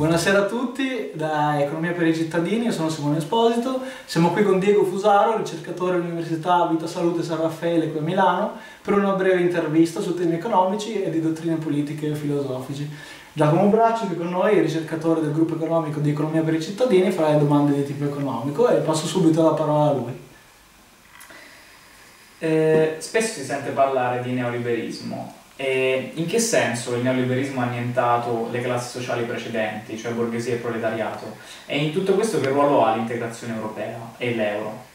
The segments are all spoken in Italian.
Buonasera a tutti, da Economia per i cittadini, io sono Simone Esposito, siamo qui con Diego Fusaro, ricercatore all'Università Vita Salute San Raffaele qui a Milano, per una breve intervista su temi economici e di dottrine politiche e filosofici. Giacomo Braccio, che con noi ricercatore del gruppo economico di Economia per i cittadini, farà le domande di tipo economico e passo subito la parola a lui. Eh, spesso si sente parlare di neoliberismo e in che senso il neoliberismo ha annientato le classi sociali precedenti, cioè borghesia e proletariato? E in tutto questo che ruolo ha l'integrazione europea e l'euro?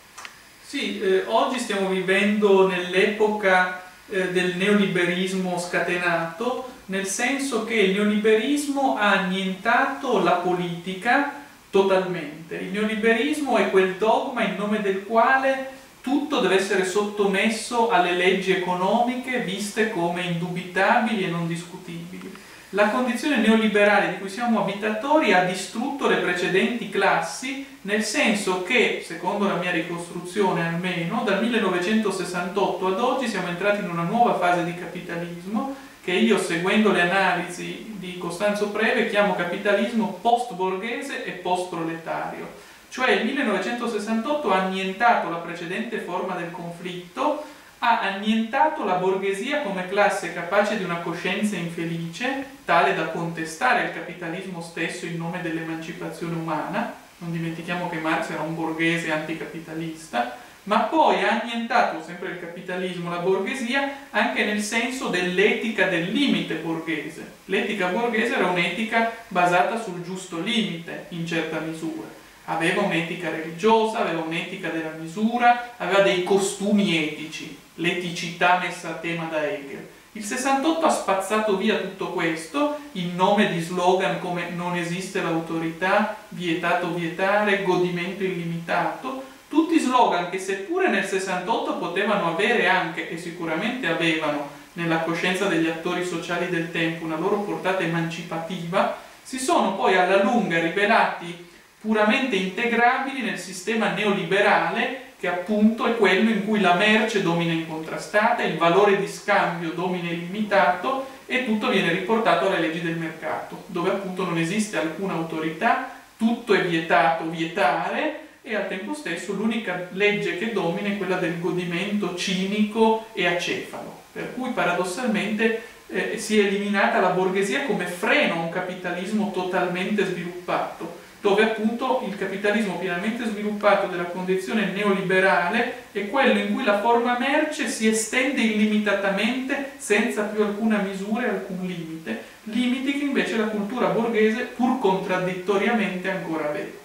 Sì, eh, oggi stiamo vivendo nell'epoca eh, del neoliberismo scatenato, nel senso che il neoliberismo ha annientato la politica totalmente. Il neoliberismo è quel dogma in nome del quale tutto deve essere sottomesso alle leggi economiche viste come indubitabili e non discutibili. La condizione neoliberale di cui siamo abitatori ha distrutto le precedenti classi, nel senso che, secondo la mia ricostruzione almeno, dal 1968 ad oggi siamo entrati in una nuova fase di capitalismo che io, seguendo le analisi di Costanzo Preve, chiamo capitalismo post-borghese e post-proletario cioè il 1968 ha annientato la precedente forma del conflitto, ha annientato la borghesia come classe capace di una coscienza infelice, tale da contestare il capitalismo stesso in nome dell'emancipazione umana, non dimentichiamo che Marx era un borghese anticapitalista, ma poi ha annientato sempre il capitalismo, la borghesia, anche nel senso dell'etica del limite borghese. L'etica borghese era un'etica basata sul giusto limite, in certa misura aveva un'etica religiosa, aveva un'etica della misura, aveva dei costumi etici, l'eticità messa a tema da Hegel. Il 68 ha spazzato via tutto questo in nome di slogan come non esiste l'autorità, vietato vietare, godimento illimitato, tutti slogan che seppure nel 68 potevano avere anche e sicuramente avevano nella coscienza degli attori sociali del tempo una loro portata emancipativa, si sono poi alla lunga rivelati puramente integrabili nel sistema neoliberale che appunto è quello in cui la merce domina incontrastata, il valore di scambio domina illimitato e tutto viene riportato alle leggi del mercato, dove appunto non esiste alcuna autorità, tutto è vietato vietare e al tempo stesso l'unica legge che domina è quella del godimento cinico e acefalo, per cui paradossalmente eh, si è eliminata la borghesia come freno a un capitalismo totalmente sviluppato dove appunto il capitalismo pienamente sviluppato della condizione neoliberale è quello in cui la forma merce si estende illimitatamente senza più alcuna misura e alcun limite, limiti che invece la cultura borghese pur contraddittoriamente ancora aveva.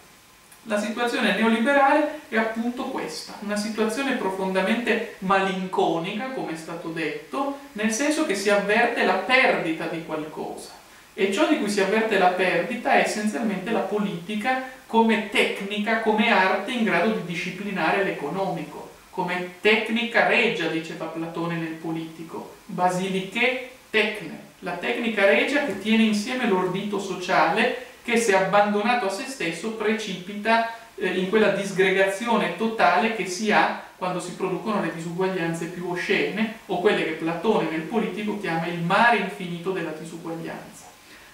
La situazione neoliberale è appunto questa, una situazione profondamente malinconica, come è stato detto, nel senso che si avverte la perdita di qualcosa e ciò di cui si avverte la perdita è essenzialmente la politica come tecnica, come arte in grado di disciplinare l'economico, come tecnica regia, diceva Platone nel politico, basiliche tecne, la tecnica regia che tiene insieme l'ordito sociale che se abbandonato a se stesso precipita eh, in quella disgregazione totale che si ha quando si producono le disuguaglianze più oscene o quelle che Platone nel politico chiama il mare infinito della disuguaglianza.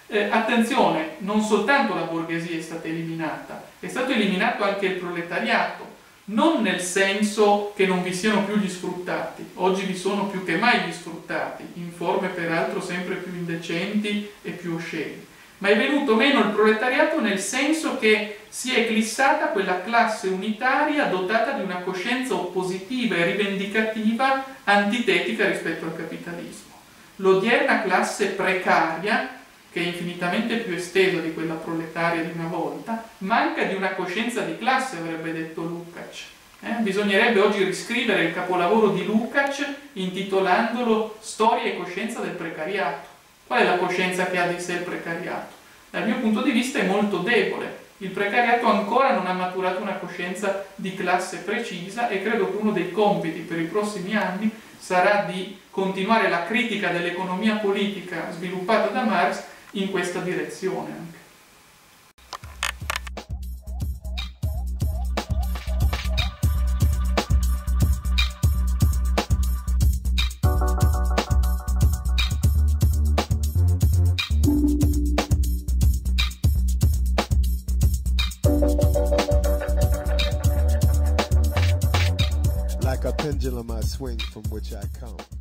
Eh, attenzione, non soltanto la borghesia è stata eliminata, è stato eliminato anche il proletariato, non nel senso che non vi siano più gli sfruttati, oggi vi sono più che mai gli sfruttati, in forme peraltro sempre più indecenti e più osceni, ma è venuto meno il proletariato nel senso che si è eclissata quella classe unitaria dotata di una coscienza oppositiva e rivendicativa antitetica rispetto al capitalismo. L'odierna classe precaria che è infinitamente più estesa di quella proletaria di una volta, manca di una coscienza di classe, avrebbe detto Lukács. Eh? Bisognerebbe oggi riscrivere il capolavoro di Lukács intitolandolo Storia e coscienza del precariato. Qual è la coscienza che ha di sé il precariato? Dal mio punto di vista è molto debole. Il precariato ancora non ha maturato una coscienza di classe precisa e credo che uno dei compiti per i prossimi anni sarà di continuare la critica dell'economia politica sviluppata da Marx in questa direzione anche. Like a pendulum I swing from which I come.